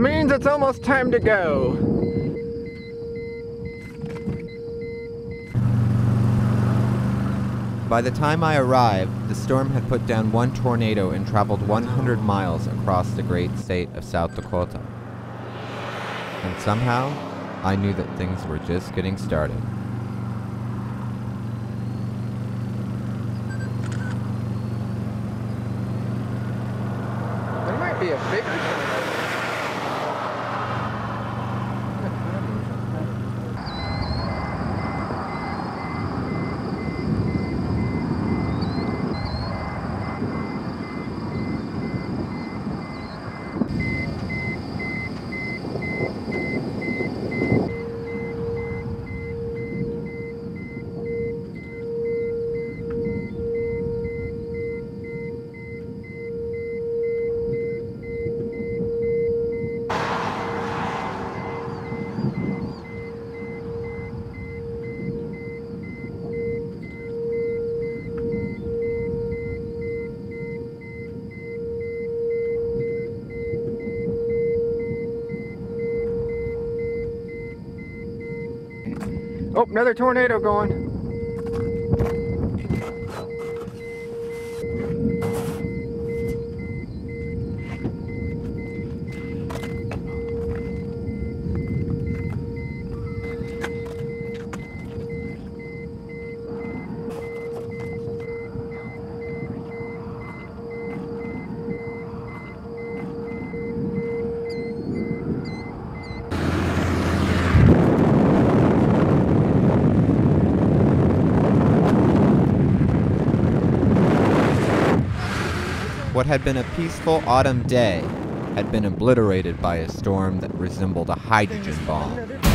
means it's almost time to go. By the time I arrived, the storm had put down one tornado and traveled 100 miles across the great state of South Dakota. And somehow, I knew that things were just getting started. There might be a bigger Oh, another tornado going. What had been a peaceful autumn day had been obliterated by a storm that resembled a hydrogen bomb.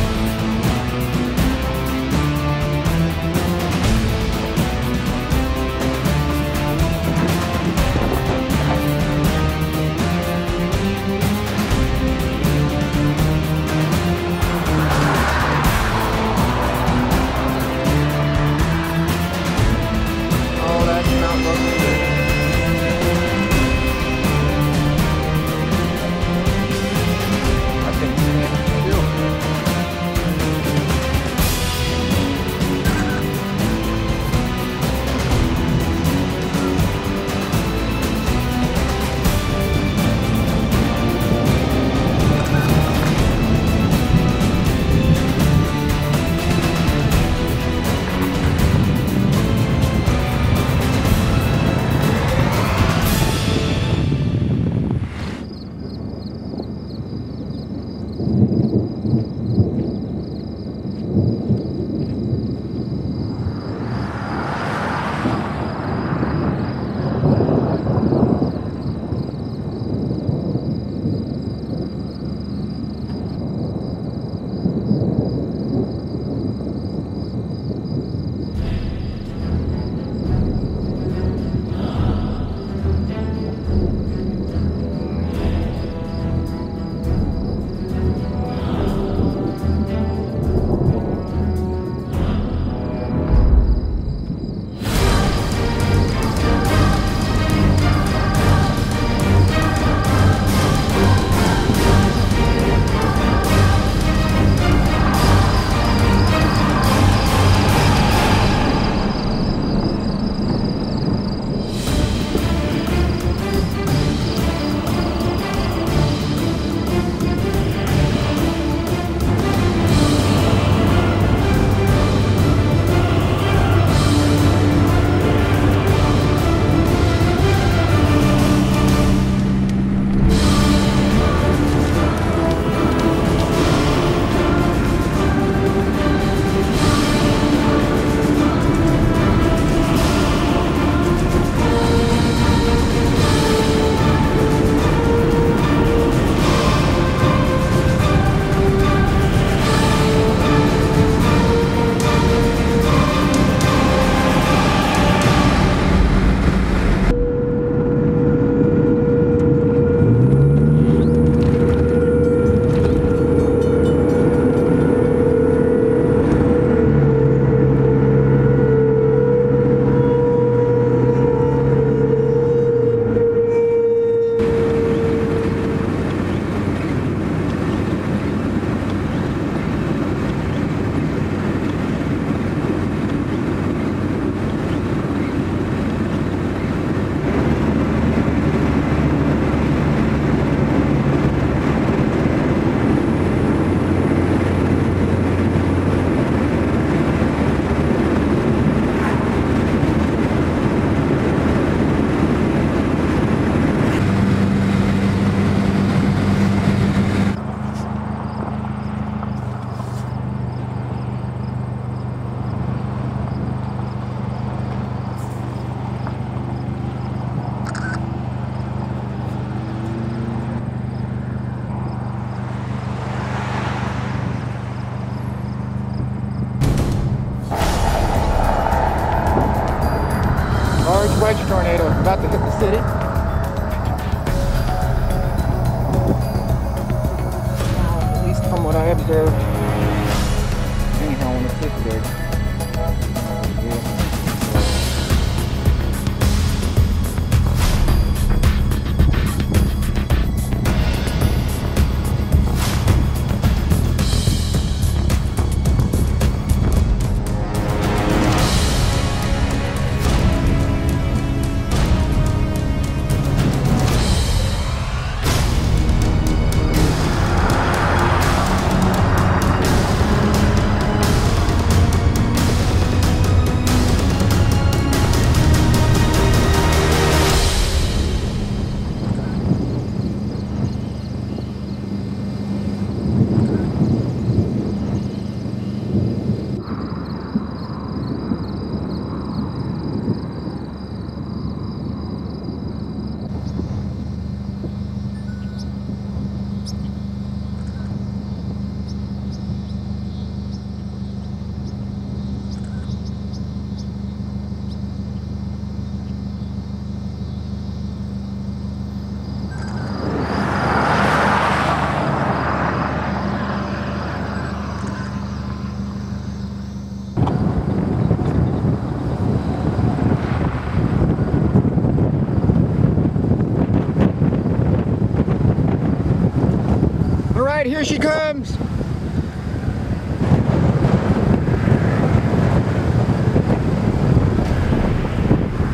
Right, here she comes.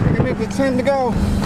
I think it's time to go.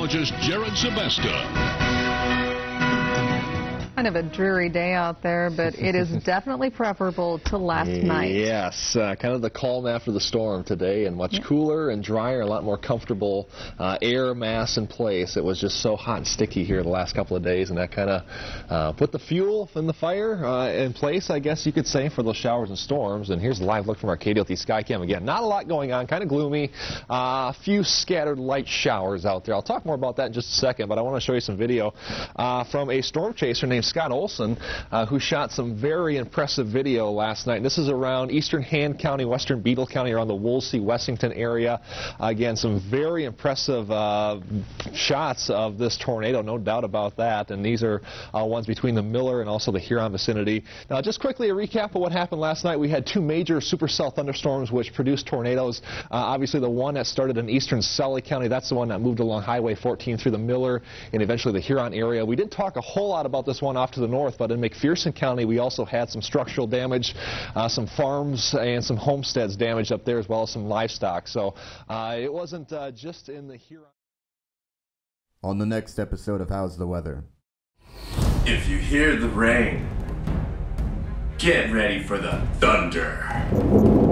Meteorologist Jared Sebesta. Kind of a dreary day out there, but it is definitely preferable to last night. Yes, uh, kind of the calm after the storm today, and much cooler and drier, a lot more comfortable uh, air mass in place. It was just so hot and sticky here the last couple of days, and that kind of uh, put the fuel in the fire uh, in place, I guess you could say, for those showers and storms. And here's a live look from our KDLT Skycam again. Not a lot going on, kind of gloomy. Uh, a few scattered light showers out there. I'll talk more about that in just a second, but I want to show you some video uh, from a storm chaser named Scott Olson, uh, who shot some very impressive video last night. This is around eastern Hand County, western Beadle County, around the Wolsey, Wessington area. again, some very impressive uh, shots of this tornado, no doubt about that. And these are uh, ones between the Miller and also the Huron vicinity. Now, just quickly a recap of what happened last night. We had two major supercell thunderstorms which produced tornadoes. Uh, obviously, the one that started in eastern Sully County, that's the one that moved along Highway 14 through the Miller and eventually the Huron area. We didn't talk a whole lot about this one off to the north, but in McPherson County, we also had some structural damage, uh, some farms and some homesteads damaged up there, as well as some livestock. So uh, it wasn't uh, just in the Huron. On the next episode of How's the Weather? If you hear the rain, get ready for the thunder.